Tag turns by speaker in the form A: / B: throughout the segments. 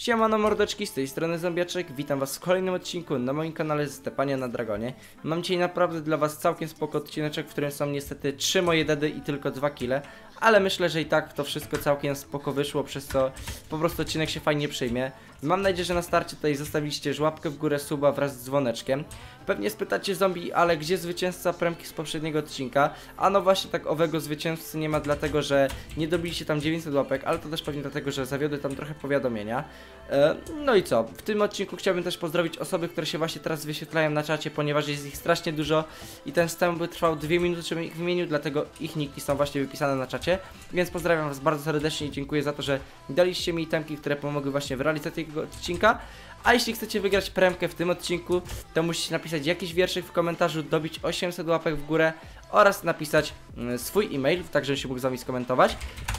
A: Siemano mordeczki, z tej strony Zombiaczek, witam was w kolejnym odcinku na moim kanale Stepania na Dragonie. Mam dzisiaj naprawdę dla was całkiem spoko odcineczek, w którym są niestety 3 moje dedy i tylko 2 kile, ale myślę, że i tak to wszystko całkiem spoko wyszło, przez co po prostu odcinek się fajnie przyjmie. Mam nadzieję, że na starcie tutaj zostawiliście już łapkę w górę, suba wraz z dzwoneczkiem. Pewnie spytacie zombie, ale gdzie zwycięzca premki z poprzedniego odcinka? A no właśnie tak owego zwycięzcy nie ma dlatego, że nie dobiliście tam 900 łapek, ale to też pewnie dlatego, że zawiodły tam trochę powiadomienia. E, no i co? W tym odcinku chciałbym też pozdrowić osoby, które się właśnie teraz wyświetlają na czacie, ponieważ jest ich strasznie dużo i ten wstęp by trwał 2 minuty, żebym ich wymienił, dlatego ich niki są właśnie wypisane na czacie. Więc pozdrawiam was bardzo serdecznie i dziękuję za to, że daliście mi temki, które pomogły właśnie w realizacji tego odcinka. A jeśli chcecie wygrać premkę w tym odcinku, to musicie napisać jakiś wierszyk w komentarzu, dobić 800 łapek w górę oraz napisać mm, swój e-mail, tak żebym się mógł z wami skomentować.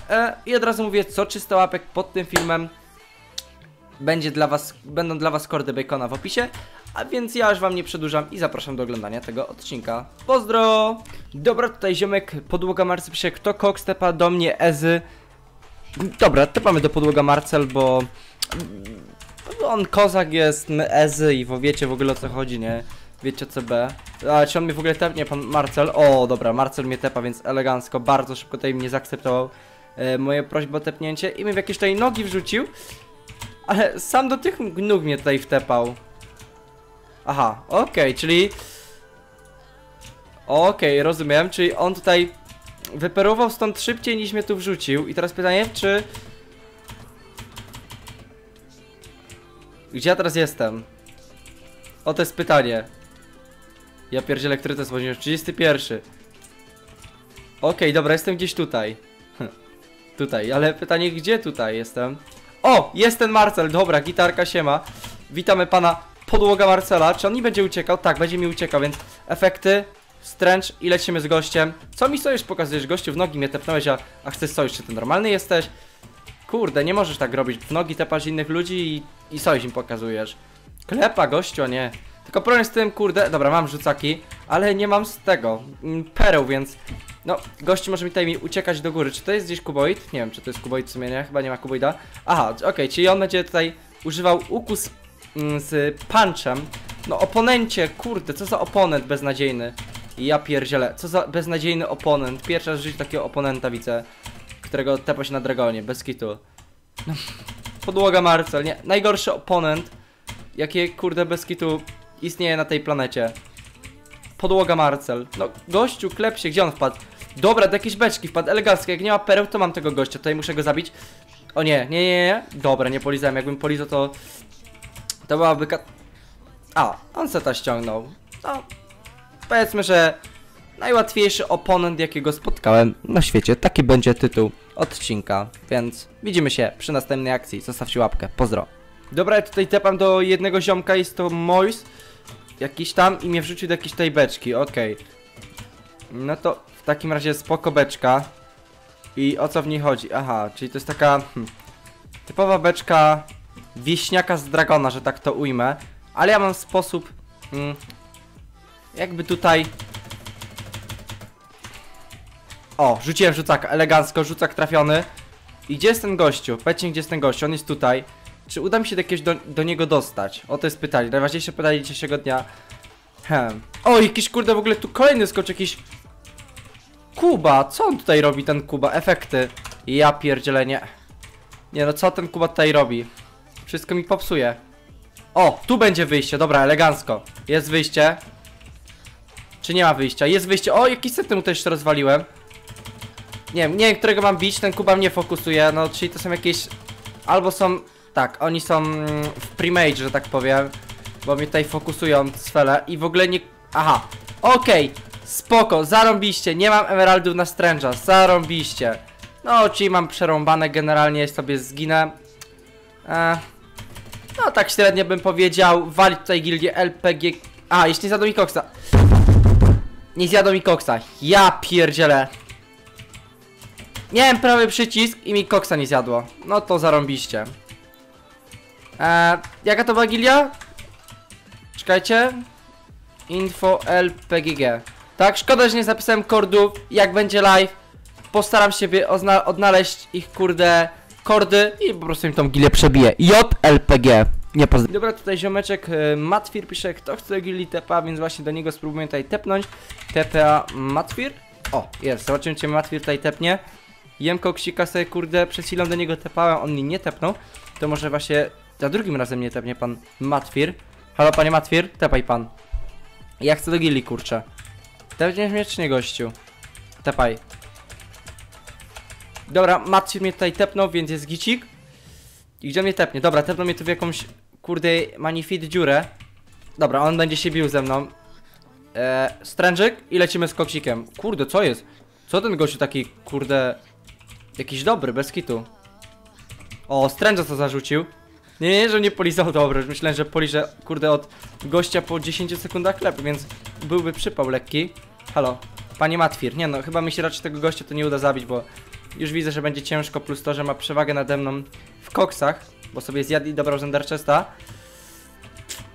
A: E, I od razu mówię, co 300 łapek pod tym filmem będzie dla was, będą dla was kordy bacona w opisie. A więc ja już wam nie przedłużam i zapraszam do oglądania tego odcinka. Pozdro! Dobra, tutaj ziomek, podłoga Marcy pisze, kto koks tepa do mnie, Ezy. Dobra, tepamy do podłoga Marcel, bo on kozak jest, my Ezy i wiecie w ogóle o co chodzi, nie? Wiecie co B. A czy on mnie w ogóle tepnie, pan Marcel? O, dobra, Marcel mnie tepa, więc elegancko, bardzo szybko tutaj mnie zaakceptował e, moje prośbę o tepnięcie i mnie w jakieś tutaj nogi wrzucił. Ale sam do tych nóg mnie tutaj wtepał. Aha, okej, czyli... Okej, rozumiem, czyli on tutaj wyperował stąd szybciej niż mnie tu wrzucił. I teraz pytanie, czy... Gdzie ja teraz jestem? O, to jest pytanie. Ja pierdzielę, który to jest poziom? 31. Okej, dobra, jestem gdzieś tutaj. tutaj, ale pytanie, gdzie tutaj jestem? O, jest ten Marcel, dobra, gitarka siema. Witamy pana podłoga Marcela. Czy on nie będzie uciekał? Tak, będzie mi uciekał, więc efekty, stręcz i lecimy z gościem. Co mi sojusz pokazujesz? Gościu w nogi mnie tepnąłeś, a, a chcesz sojusz? Czy ty normalny jesteś? Kurde, nie możesz tak robić. W nogi tepasz innych ludzi i, i sojusz im pokazujesz. Klepa, gościu, a nie. Tylko problem z tym, kurde, dobra, mam rzucaki, ale nie mam z tego, mm, pereł, więc no, gościu może mi tutaj mi uciekać do góry. Czy to jest gdzieś kuboid? Nie wiem, czy to jest kuboid w sumie, nie? Chyba nie ma kuboida. Aha, okej, czyli on będzie tutaj używał łuku z, mm, z punchem. No, oponencie, kurde, co za oponent beznadziejny. Ja pierdzielę, co za beznadziejny oponent. Pierwszy raz w życiu takiego oponenta widzę, którego tepa się na dragonie, bez kitu. No, podłoga Marcel, nie? Najgorszy oponent, jakie, kurde, bez kitu istnieje na tej planecie. Podłoga Marcel. No, gościu, klep się, gdzie on wpadł? Dobra, do jakiejś beczki wpadł, elegancko. Jak nie ma pereł, to mam tego gościa. Tutaj muszę go zabić. O nie, nie, nie, nie. Dobra, nie polizałem. Jakbym polizał, to... To byłaby. A, on seta ściągnął. No, powiedzmy, że... Najłatwiejszy oponent, jakiego spotkałem na świecie. Taki będzie tytuł odcinka. Więc widzimy się przy następnej akcji. Zostawcie łapkę. Pozdro. Dobra, ja tutaj tepam do jednego ziomka, jest to Mois jakiś tam i mnie wrzucił do jakiejś tej beczki, okej. No to w takim razie spoko beczka. I o co w niej chodzi? Aha, czyli to jest taka hm, typowa beczka wieśniaka z dragona, że tak to ujmę. Ale ja mam sposób mm, jakby tutaj O, rzuciłem rzucaka, elegancko, rzucak trafiony. I gdzie jest ten gościu? Powiedzcie gdzie jest ten gościu, on jest tutaj. Czy uda mi się do, jakiegoś do, do niego dostać? O, to jest pytanie, najważniejsze pytanie dzisiejszego dnia. Hem. O, jakiś kurde w ogóle tu kolejny skocz, jakiś... Kuba, co on tutaj robi, ten Kuba? Efekty. Ja pierdzielenie. Nie no, co ten Kuba tutaj robi? Wszystko mi popsuje. O, tu będzie wyjście, dobra, elegancko. Jest wyjście. Czy nie ma wyjścia? Jest wyjście. O, jakiś set temu też rozwaliłem. Nie wiem, nie wiem, którego mam bić, ten Kuba mnie fokusuje, no, czyli to są jakieś... Albo są... Tak, oni są mm, w premage, że tak powiem. Bo mnie tutaj fokusują cfele i w ogóle nie... Aha, okej, spoko, zarąbiście, nie mam emeraldów na stręża, zarąbiście. No, czyli mam przerąbane generalnie, sobie zginę. No, tak średnio bym powiedział, walić tutaj gildię LPG... A, jeśli nie zjadł mi koksa. Nie zjadł mi koksa, ja pierdzielę. Miałem prawy przycisk i mi koksa nie zjadło. No to zarąbiście. Eee, jaka to była gilia? Czekajcie. Info LPGG. Tak, szkoda, że nie zapisałem kordów. Jak będzie live, postaram się odnaleźć ich, kurde,
B: kordy i po prostu im tą gilę przebije. JLPG. Nie.
A: Dobra, tutaj ziomeczek y, Matwir pisze, kto chce gili TPA, więc właśnie do niego spróbujemy tutaj tepnąć. TPA Matwir. O, jest, zobaczymy czy Matwir tutaj tepnie. Jem koksika sobie, kurde, przed chwilą do niego tepałem, on mnie nie tepnął. To może właśnie za drugim razem nie tepnie pan Matwir. Halo panie Matwir, tepaj pan. Ja chcę do gili, kurczę. Tepniesz mnie czy nie, gościu? Tepaj. Dobra, Matwir mnie tutaj tepnął, więc jest gicik. I gdzie mnie tepnie? Dobra, tepnął mnie tu w jakąś, kurde, manifit dziurę. Dobra, on będzie się bił ze mną. Eee, strężyk i lecimy z koksikiem. Kurde, co jest? Co ten gościu taki, kurde... Jakiś dobry, bez kitu. O, stręża co zarzucił. Nie, nie, że nie polizał dobrze. Myślałem, że poliże, kurde, od gościa po 10 sekundach chleb, więc byłby przypał lekki. Halo, panie Matwir. Nie no, chyba mi się raczej tego gościa to nie uda zabić, bo już widzę, że będzie ciężko, plus to, że ma przewagę nade mną w koksach, bo sobie zjadł i dobrał z Enderchesta.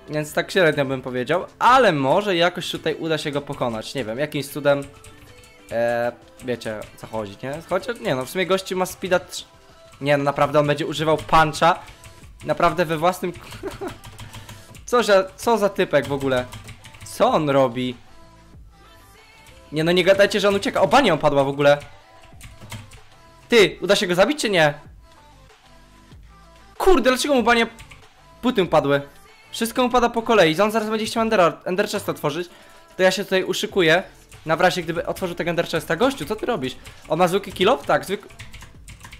A: Więc tak średnio bym powiedział, ale może jakoś tutaj uda się go pokonać. Nie wiem, jakimś cudem. E, wiecie co chodzi, nie? Chociaż nie no, w sumie gościu ma speeda. trz- Nie no, naprawdę on będzie używał puncha. Naprawdę we własnym. co, za, co za typek w ogóle? Co on robi? Nie no, nie gadajcie, że on ucieka. O, bania opadła w ogóle. Ty, uda się go zabić czy nie? Kurde, dlaczego mu banie buty upadły? Wszystko mu pada po kolei. Zaraz będzie chciał Ender, Ender Chest otworzyć. To ja się tutaj uszykuję. Na razie, gdyby otworzył tego Ender Chesta. Gościu, co ty robisz? On ma zwykły kill Tak, zwykły...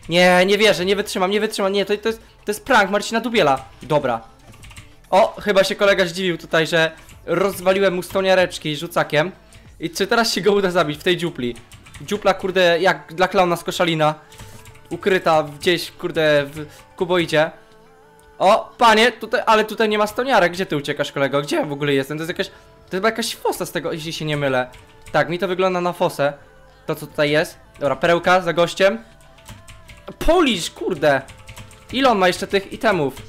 A: Nie, nie wierzę, nie wytrzymam, nie wytrzymam. Nie, to, to, jest, to jest prank Marcina Dubiela. Dobra. O, chyba się kolega zdziwił tutaj, że rozwaliłem mu stoniareczki rzucakiem. I czy teraz się go uda zabić w tej dziupli? Dziupla, kurde, jak dla klauna z koszalina. Ukryta gdzieś, kurde, w kuboidzie. O, panie, tutaj, ale tutaj nie ma stoniarek. Gdzie ty uciekasz, kolego? Gdzie ja w ogóle jestem? To jest jakaś, to jest chyba jakaś fosa z tego, jeśli się nie mylę. Tak, mi to wygląda na fosę. To, co tutaj jest. Dobra, perełka za gościem. Polisz, kurde. Ile on ma jeszcze tych itemów?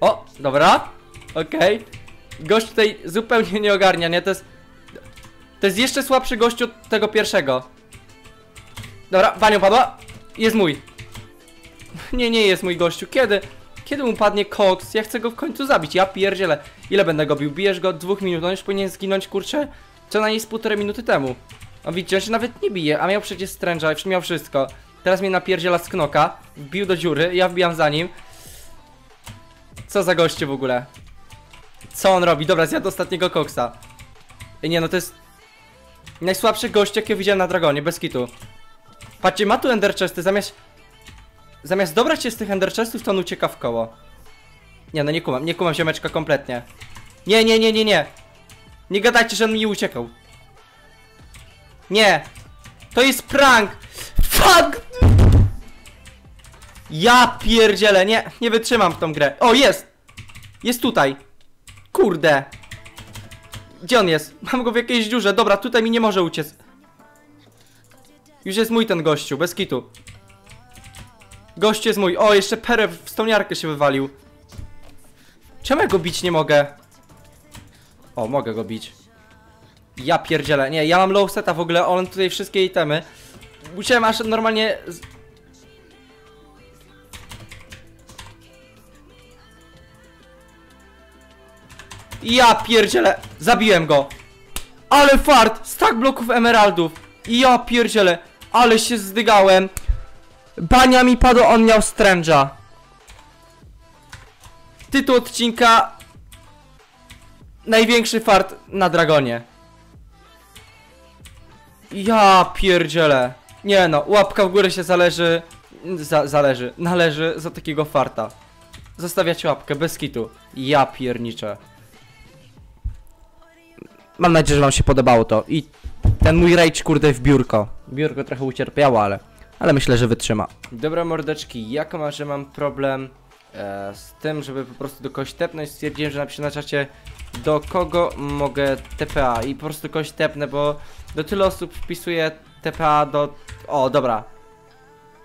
A: O, dobra. Okej. Gość tutaj zupełnie nie ogarnia, nie? To jest... To jest jeszcze słabszy gościu od tego pierwszego. Dobra, panią padła. Jest mój. Nie, nie jest mój gościu. Kiedy? Kiedy mu padnie koks? Ja chcę go w końcu zabić. Ja pierdzielę. Ile będę go bił? Bijesz go od dwóch minut. On już powinien zginąć, kurczę, co najmniej z półtorej minuty temu. A widzicie, on się nawet nie bije, a miał przecież stręża, miał wszystko. Teraz mnie napierdziela z knoka. Wbił do dziury, ja wbijam za nim. Co za goście w ogóle? Co on robi? Dobra, zjadł ostatniego koksa. Ej, nie no, to jest... Najsłabszy gość, jakiego widziałem na Dragonie, bez kitu. Patrzcie, ma tu Ender Chesty, zamiast... Zamiast dobrać się z tych Ender Chestów, to on ucieka w koło. Nie no, nie kumam, nie kumam ziomeczka kompletnie. Nie, nie, nie, nie, nie. Nie gadajcie, że on mi uciekał. Nie. To jest prank. Fuck. Ja pierdzielę, nie, nie wytrzymam w tą grę. O, jest. Jest tutaj. Kurde. Gdzie on jest? Mam go w jakiejś dziurze. Dobra, tutaj mi nie może uciec. Już jest mój ten gościu, bez kitu. Gość jest mój. O, jeszcze perę w stoniarkę się wywalił. Czemu ja go bić nie mogę? O, mogę go bić. Ja pierdzielę. Nie, ja mam low seta w ogóle, on tutaj wszystkie itemy. Musiałem aż normalnie... Ja pierdzielę. Zabiłem go. Ale fart! Stack bloków emeraldów. Ja pierdzielę. Ale się zdygałem. Bania mi padła, on miał stręża. Tytuł odcinka. Największy fart na dragonie. Ja pierdzielę. Nie no, łapka w górę się zależy za, Zależy, należy za takiego farta. Zostawiać łapkę, bez kitu. Ja pierniczę. Mam nadzieję, że wam się podobało to. I ten mój rage kurde w biurko. Biurko trochę ucierpiało, ale ale myślę, że wytrzyma. Dobra mordeczki, jako że mam problem e, z tym, żeby po prostu do kogoś tepnąć, stwierdziłem, że napiszę na czacie do kogo mogę TPA i po prostu kogoś tepnę, bo do tyle osób wpisuję TPA do... O, dobra.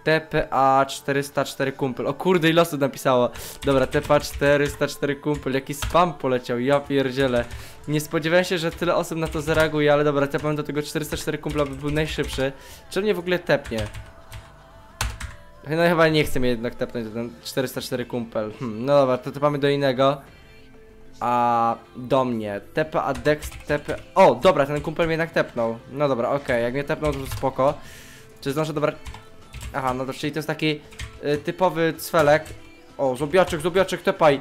A: TPA 404 kumpel. O kurde, ile osób napisało. Dobra, TPA 404 kumpel. Jaki spam poleciał, ja pierdzielę. Nie spodziewałem się, że tyle osób na to zareaguje, ale dobra, tepam do tego 404 kumpla, by był najszybszy. On mnie w ogóle tepnie? No chyba nie chce mnie jednak tepnąć ten 404 kumpel. Hmm, no dobra, to tepamy do innego. A do mnie. Tepa, a Dex. O, dobra, ten kumpel mnie jednak tepnął. No dobra, okej, jak mnie tepnął, to spoko. Czy zdążę dobra. Aha, no to czyli to jest taki y, typowy cwelek. O, zobiaczek, zobiaczek, tepaj.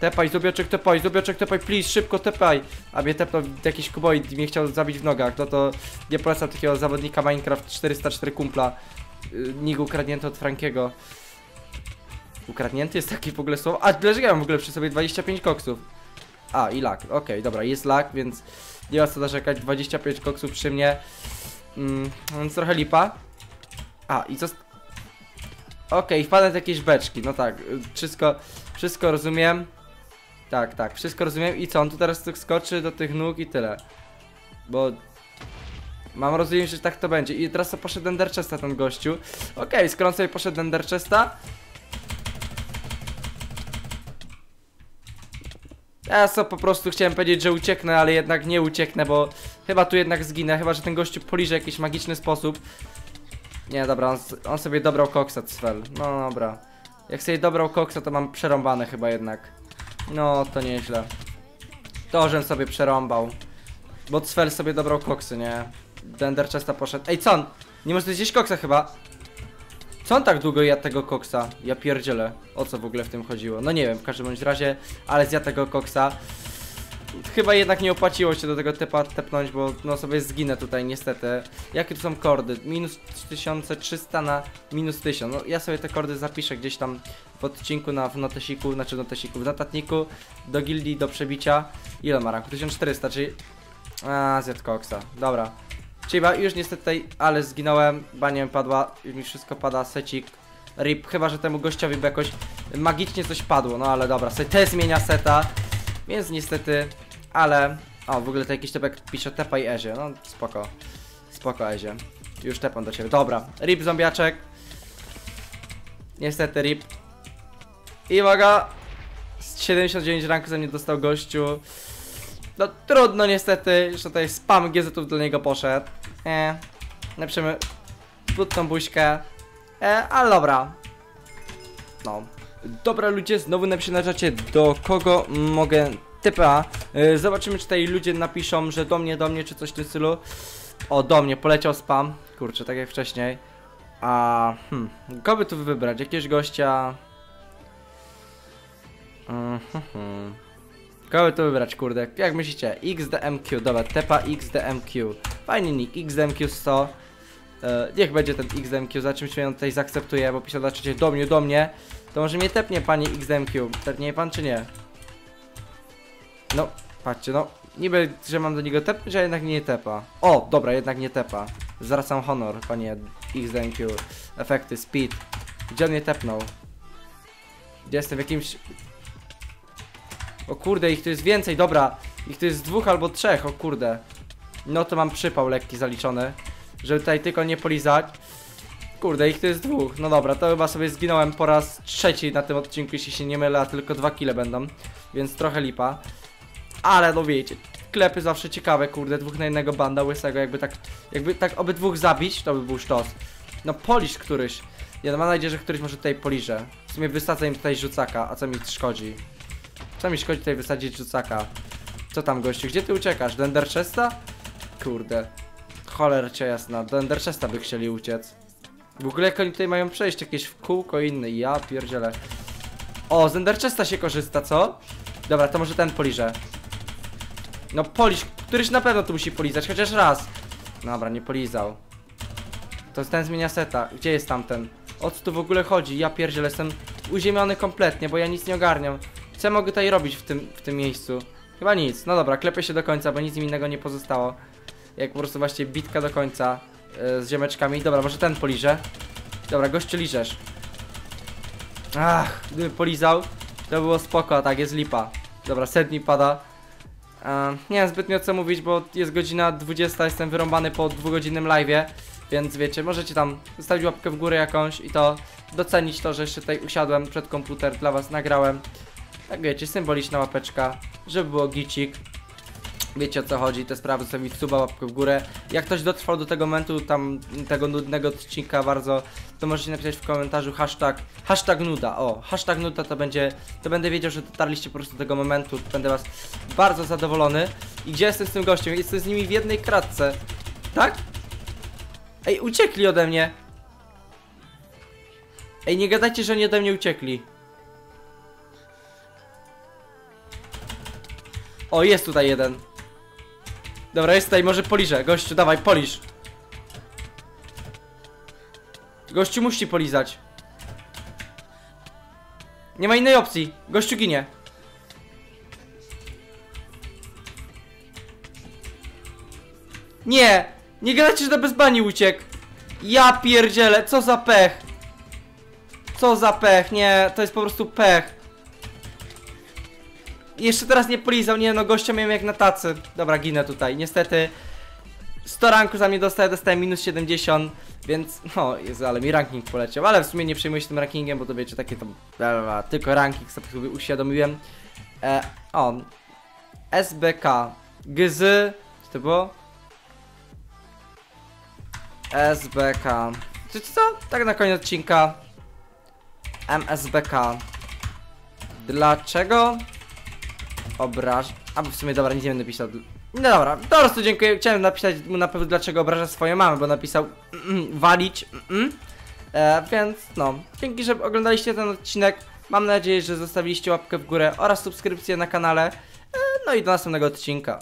A: Tepaj, zobiaczek, tepaj, zobiaczek, tepaj, please, szybko tepaj. A mnie tepnął jakiś kuboid i mnie chciał zabić w nogach. No to nie polecam takiego zawodnika Minecraft 404 kumpla. Y, Nig ukradnięty od Frankiego. Ukradnięty jest taki w ogóle słowo. A dlaczego ja mam w ogóle przy sobie 25 koksów? A, i lak. Okej, dobra, jest lak, więc nie ma co narzekać. 25 koksów przy mnie. Mm, więc trochę lipa. A, i co... Okej, wpadłem w jakieś beczki. No tak, y, wszystko, wszystko rozumiem. Tak, tak, wszystko rozumiem. I co, on tu teraz tak skoczy do tych nóg i tyle. Bo Mam rozumiem, że tak to będzie. I teraz to poszedł Enderchesta ten gościu. Okej, skoro on sobie poszedł Enderchesta. Ja co po prostu chciałem powiedzieć, że ucieknę, ale jednak nie ucieknę, bo chyba tu jednak zginę, chyba że ten gościu poliże jakiś magiczny sposób. Nie, dobra, on, on sobie dobrał koksa, Cfel. No dobra. Jak sobie dobrał koksa, to mam przerąbane chyba jednak. No, to nieźle. To, żem sobie przerąbał. Bo Cfel sobie dobrał koksy, nie? Enderchesta poszedł. Ej, co on? Nie może zjeść koksa chyba? Co on tak długo jadł tego koksa? Ja pierdzielę. O co w ogóle w tym chodziło? No nie wiem, w każdym bądź razie, ale zjadł tego koksa. Chyba jednak nie opłaciło się do tego typa tepnąć, bo no sobie zginę tutaj niestety. Jakie tu są kordy? Minus 1300 na minus 1000. No ja sobie te kordy zapiszę gdzieś tam w odcinku na, w notesiku, znaczy w notesiku, w notatniku do gildii do przebicia. Ile ma ranku? 1400, czyli... A, zjadł koksa. Dobra. Chiba, już niestety ale zginąłem, bania mi padła, mi wszystko pada, secik, rip, chyba, że temu gościowi by jakoś magicznie coś padło, no ale dobra, sobie te zmienia seta, więc niestety, ale, o, w ogóle to jakiś typek pisze tepaj Ezie, no spoko, spoko Ezie, już tepam do ciebie, dobra, rip zombiaczek, niestety rip, i uwaga, z 79 ranku ze mnie dostał gościu, no trudno niestety, że tutaj spam GZ-ów do niego poszedł. E, napiszemy brudną buźkę. E, ale dobra. No. Dobra ludzie, znowu napiszę na czacie do kogo mogę typa. E, zobaczymy czy tutaj ludzie napiszą, że do mnie, do mnie czy coś w tym stylu. O, do mnie, poleciał spam. Kurczę, tak jak wcześniej. A, hmm, kogo tu wybrać? Jakiegoś gościa... Mhm. hmm. Kogo to wybrać, kurde? Jak myślicie? XDMQ, dobra, tepa XDMQ. Fajny nick, XDMQ100. E, niech będzie ten XDMQ, za czymś mnie tutaj zaakceptuje, bo pisze zaczęcie do mnie, do mnie. To może mnie tepnie pani XDMQ. Tepnie pan czy nie? No, patrzcie, no. Niby, że mam do niego tepnąć, a jednak nie tepa. O, dobra, jednak nie tepa. Zwracam honor, panie XDMQ. Efekty, speed. Gdzie on mnie tepnął? Gdzie jestem w jakimś o kurde, ich tu jest więcej, dobra. Ich tu jest dwóch albo trzech, o kurde. No to mam przypał lekki zaliczony. Żeby tutaj tylko nie polizać. Kurde, ich tu jest dwóch. No dobra, to chyba sobie zginąłem po raz trzeci na tym odcinku, jeśli się nie mylę, a tylko dwa kile będą. Więc trochę lipa. Ale no wiecie, klepy zawsze ciekawe, kurde, dwóch na jednego banda łysego, jakby tak, jakby tak obydwóch zabić, to by był sztos. No polisz któryś. Ja mam nadzieję, że któryś może tutaj poliże. W sumie wysadzę im tutaj rzucaka, a co mi szkodzi? Co mi szkodzi tutaj wysadzić rzucaka? Co tam gościu? Gdzie ty uciekasz? Do Enderchesta? Kurde. Cholera cię jasna. Do Enderchesta by chcieli uciec. W ogóle jak oni tutaj mają przejść jakieś w kółko inny. Ja pierdzielę. O, z Enderchesta się korzysta, co? Dobra, to może ten poliże. No polisz, któryś na pewno tu musi polizać, chociaż raz. Dobra, nie polizał. To ten zmienia seta. Gdzie jest tamten? O co tu w ogóle chodzi? Ja pierdzielę, jestem uziemiony kompletnie, bo ja nic nie ogarniam. Co ja mogę tutaj robić w tym, w tym miejscu? Chyba nic. No dobra, klepię się do końca, bo nic im innego nie pozostało. Jak po prostu właśnie bitka do końca e, z ziemeczkami. Dobra, może ten poliże. Dobra, gościu liżesz. Ach, gdyby polizał, to było spoko, a tak jest lipa. Dobra, set mi pada. E, nie mam zbytnio co mówić, bo jest godzina 20, jestem wyrąbany po dwugodzinnym live'ie. Więc wiecie, możecie tam zostawić łapkę w górę jakąś i to docenić to, że jeszcze tutaj usiadłem przed komputer, dla was nagrałem. Tak wiecie, symboliczna łapeczka, żeby było gicik. Wiecie o co chodzi, te sprawy zostawić suba, łapkę w górę. Jak ktoś dotrwał do tego momentu, tam tego nudnego odcinka bardzo, to możecie napisać w komentarzu hashtag, hashtag nuda, o, hashtag nuda to będzie, to będę wiedział, że dotarliście po prostu do tego momentu, będę was bardzo zadowolony. I gdzie jestem z tym gościem? Jestem z nimi w jednej kratce, tak? Ej, uciekli ode mnie. Ej, nie gadajcie, że oni ode mnie uciekli. O, jest tutaj jeden. Dobra, jest tutaj, może poliżę. Gościu, dawaj, poliż. Gościu musi polizać. Nie ma innej opcji. Gościu ginie. Nie! Nie gadajcie, że bez bani uciekł. Ja pierdzielę, co za pech. Co za pech, nie, to jest po prostu pech. Jeszcze teraz nie polizał, nie no, gościa miałem jak na tacy. Dobra, ginę tutaj, niestety 100 ranku za mnie dostałem, dostałem minus 70 Więc, no, ale mi ranking poleciał Ale w sumie nie przejmuję się tym rankingiem, bo to wiecie, takie to bla, bla, bla, Tylko ranking sobie uświadomiłem e, O SBK GZ Co to było? SBK Czy co? Tak na koniec odcinka MSBK Dlaczego? Obraż... A bo w sumie dobra, nic nie będę pisał. No dobra, po prostu dziękuję. Chciałem napisać mu na pewno dlaczego obraża swoją mamę, bo napisał mm, mm, walić. Mm, mm. E, więc no, dzięki, że oglądaliście ten odcinek. Mam nadzieję, że zostawiliście łapkę w górę oraz subskrypcję na kanale. E, no i do następnego odcinka.